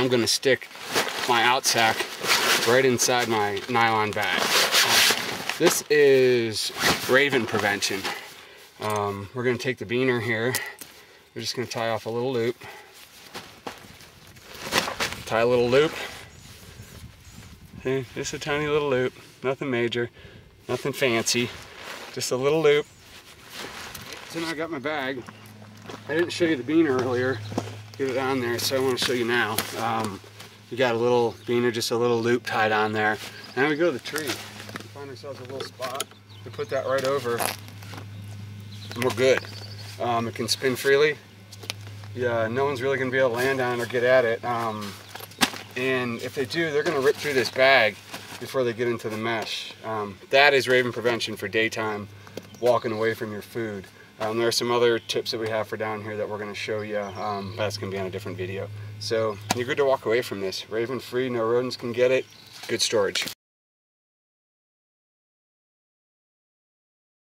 I'm gonna stick my Outsak right inside my nylon bag. This is raven prevention. Um, we're gonna take the biner here. We're just gonna tie off a little loop. Tie a little loop. See, just a tiny little loop, nothing major, nothing fancy, just a little loop. So now I got my bag. I didn't show you the biner earlier, get it on there, so I want to show you now. Um, we got a little biner, just a little loop tied on there. Now we go to the tree. We find ourselves a little spot. We put that right over, and we're good. Um, it can spin freely. Yeah, no one's really gonna be able to land on it or get at it. Um, and if they do, they're gonna rip through this bag before they get into the mesh. Um, that is raven prevention for daytime, walking away from your food. Um, there are some other tips that we have for down here that we're gonna show you, um, that's gonna be on a different video. So you're good to walk away from this. Raven free, no rodents can get it, good storage.